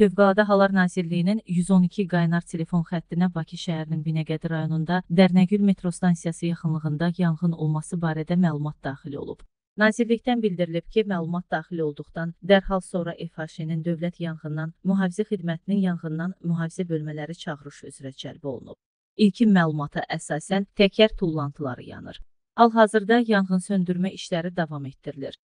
Fövqəladə Hallar Nazirliyinin 112 qaynar telefon xəttinə Bakı şəhərinin Binəqədi rayonunda Dərnəgül metro stansiyası yaxınlığında yanğın olması barədə məlumat daxil olub. Nazirlikdən bildirilib ki, məlumat daxil olduqdan dərhal sonra FHŞ-nin Dövlət Yanğından Mühafizə Xidmətinin yanğından mühafizə bölmələri çağırış üzrə cəlb olunub. İlkin məlumata əsasən təkər tullantıları yanır. Hal-hazırda yanğın söndürmə işləri davam etdirilir.